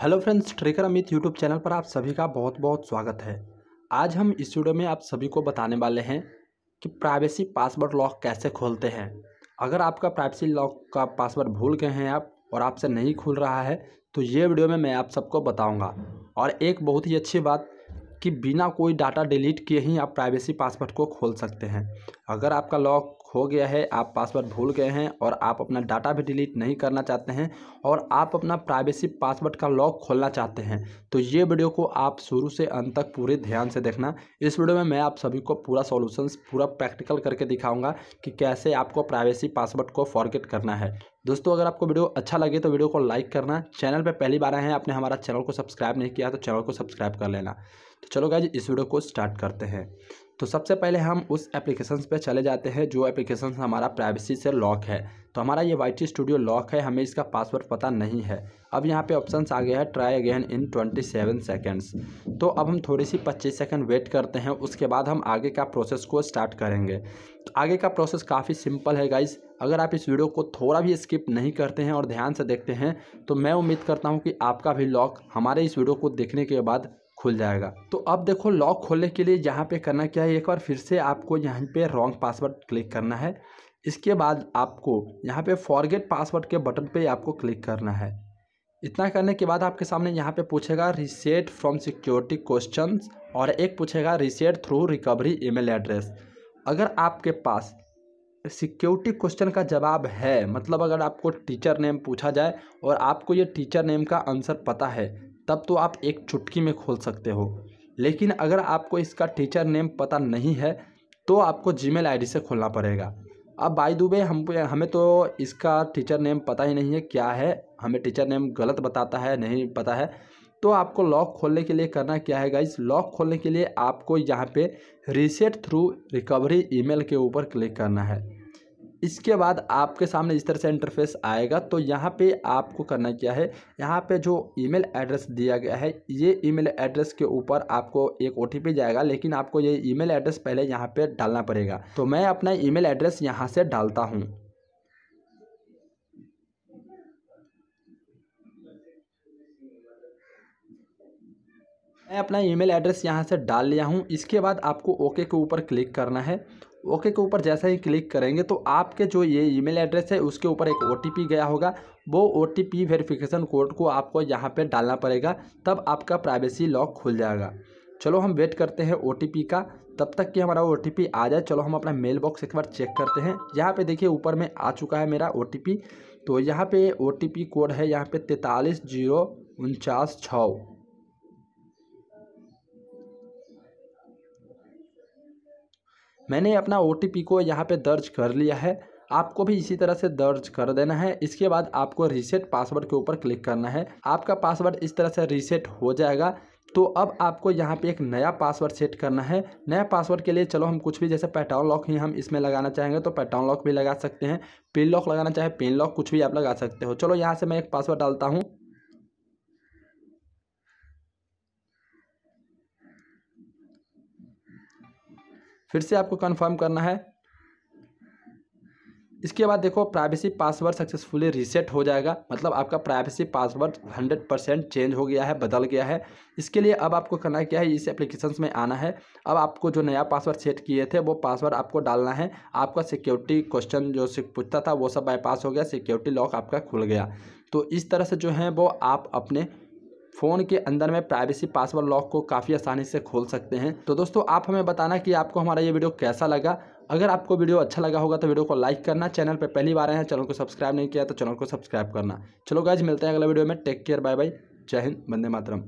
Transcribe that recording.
Hello friends, trekker Amit YouTube channel पर आप सभी का बहुत बहुत स्वागत है। आज हम इस वीडियो में आप सभी को बताने वाले हैं कि प्राइवेसी पासवर्ड लॉक कैसे खोलते हैं। अगर आपका प्राइवेसी लॉक का पासवर्ड भूल गए हैं आप और आपसे नहीं खुल रहा है तो ये वीडियो में मैं आप सबको बताऊँगा। और एक बहुत ही अच्छी बात कि बिना कोई डाटा डिलीट किए ही आप प्राइवेसी पासवर्ड को खोल सकते हैं। अगर आपका लॉक हो गया है, आप पासवर्ड भूल गए हैं और आप अपना डाटा भी डिलीट नहीं करना चाहते हैं और आप अपना प्राइवेसी पासवर्ड का लॉक खोलना चाहते हैं तो ये वीडियो को आप शुरू से अंत तक पूरे ध्यान से देखना। इस वीडियो में मैं आप सभी को पूरा सॉल्यूशंस पूरा प्रैक्टिकल करके दिखाऊँगा कि कैसे आपको प्राइवेसी पासवर्ड को फॉरगेट करना है। दोस्तों, अगर आपको वीडियो अच्छा लगे तो वीडियो को लाइक करना। चैनल पर पहली बार आए हैं, आपने हमारा चैनल को सब्सक्राइब नहीं किया तो चैनल को सब्सक्राइब कर लेना। तो चलो गाइज़ इस वीडियो को स्टार्ट करते हैं। तो सबसे पहले हम उस एप्लीकेशन पे चले जाते हैं जो एप्लीकेशन हमारा प्राइवेसी से लॉक है। तो हमारा ये वाईटी स्टूडियो लॉक है, हमें इसका पासवर्ड पता नहीं है। अब यहाँ पे ऑप्शन आ गया है try again in twenty seven seconds तो अब हम थोड़ी सी पच्चीस सेकंड वेट करते हैं, उसके बाद हम आगे का प्रोसेस को स्टार्ट करेंगे। तो आगे का प्रोसेस काफ़ी सिंपल है गाइज़ अगर आप इस वीडियो को थोड़ा भी स्किप नहीं करते हैं और ध्यान से देखते हैं तो मैं उम्मीद करता हूँ कि आपका भी लॉक हमारे इस वीडियो को देखने के बाद खुल जाएगा। तो अब देखो लॉक खोलने के लिए यहाँ पे करना क्या है, एक बार फिर से आपको यहाँ पे रॉन्ग पासवर्ड क्लिक करना है। इसके बाद आपको यहाँ पे फॉरगेट पासवर्ड के बटन पे आपको क्लिक करना है। इतना करने के बाद आपके सामने यहाँ पे पूछेगा रिसेट फ्रॉम सिक्योरिटी क्वेश्चन और एक पूछेगा reset through recovery email address अगर आपके पास सिक्योरिटी क्वेश्चन का जवाब है मतलब अगर आपको टीचर नेम पूछा जाए और आपको ये टीचर नेम का आंसर पता है तब तो आप एक चुटकी में खोल सकते हो। लेकिन अगर आपको इसका टीचर नेम पता नहीं है तो आपको जीमेल आईडी से खोलना पड़ेगा। अब बाई दुबे हम, हमें तो इसका टीचर नेम पता ही नहीं है क्या है। हमें टीचर नेम गलत बताता है, नहीं पता है। तो आपको लॉक खोलने के लिए करना क्या है गाइज़ लॉक खोलने के लिए आपको यहाँ पे रीसेट थ्रू रिकवरी ईमेल के ऊपर क्लिक करना है। इसके बाद आपके सामने इस तरह से इंटरफेस आएगा तो यहाँ पे आपको करना क्या है? यहाँ पे जो ईमेल एड्रेस दिया गया है, ये ईमेल एड्रेस के ऊपर आपको एक ओटीपी जाएगा, लेकिन आपको ये ईमेल एड्रेस पहले यहाँ पे डालना पड़ेगा। तो मैं अपना ईमेल एड्रेस यहाँ से डालता हूँ। मैं अपना ईमेल एड्रेस यहाँ से डाल लिया हूँ। इसके बाद आपको ओके के ऊपर क्लिक करना है। ओके के ऊपर जैसा ही क्लिक करेंगे तो आपके जो ये ईमेल एड्रेस है, उसके ऊपर एक ओटीपी गया होगा। वो ओ वेरिफिकेशन कोड को आपको यहाँ पे डालना पड़ेगा। तब आपका प्राइवेसी लॉक खुल जाएगा। चलो हम वेट करते हैं ओटीपी का। तब तक कि हमारा ओटीपी आ जाए। चलो हम अपना मेल बॉक्स एक बार चेक करते हैं। यहाँ पे देखिए ऊपर में आ चुका है मेरा ओटीपी। तो यहाँ पे ओ कोड है। यहाँ पे तैतालीस ज़ीरो उनचास छः मैंने अपना ओटीपी को यहाँ पर दर्ज कर लिया है। आपको भी इसी तरह से दर्ज कर देना है। इसके बाद आपको रीसेट पासवर्ड के ऊपर क्लिक करना है। आपका पासवर्ड इस तरह से रीसेट हो जाएगा। तो अब आपको यहाँ पे एक नया पासवर्ड सेट करना है। नया पासवर्ड के लिए चलो हम कुछ भी जैसे पैटर्न लॉक ही हम इसमें लगाना चाहेंगे तो पैटर्न लॉक भी लगा सकते हैं। पिन लॉक लगाना चाहे पिन लॉक कुछ भी आप लगा सकते हो। चलो यहाँ से मैं एक पासवर्ड डालता हूँ। फिर से आपको कन्फर्म करना है। इसके बाद देखो प्राइवेसी पासवर्ड सक्सेसफुली रीसेट हो जाएगा। मतलब आपका privacy password hundred percent change हो गया है, बदल गया है। इसके लिए अब आपको करना क्या है, इस एप्लीकेशन में आना है। अब आपको जो नया पासवर्ड सेट किए थे, वो पासवर्ड आपको डालना है। आपका सिक्योरिटी क्वेश्चन जो पूछता था, वो सब बाईपास हो गया सिक्योरिटी लॉक आपका खुल गया। तो इस तरह से जो है, वो आप अपने फ़ोन के अंदर में प्राइवेसी पासवर्ड लॉक को काफ़ी आसानी से खोल सकते हैं। तो दोस्तों, आप हमें बताना कि आपको हमारा ये वीडियो कैसा लगा। अगर आपको वीडियो अच्छा लगा होगा तो वीडियो को लाइक करना। चैनल पर पहली बार आए हैं, चैनल को सब्सक्राइब नहीं किया तो चैनल को सब्सक्राइब करना। चलो गाइज़ मिलते हैं अगले वीडियो में। टेक केयर बाय बाय जय हिंद बंदे मातरम।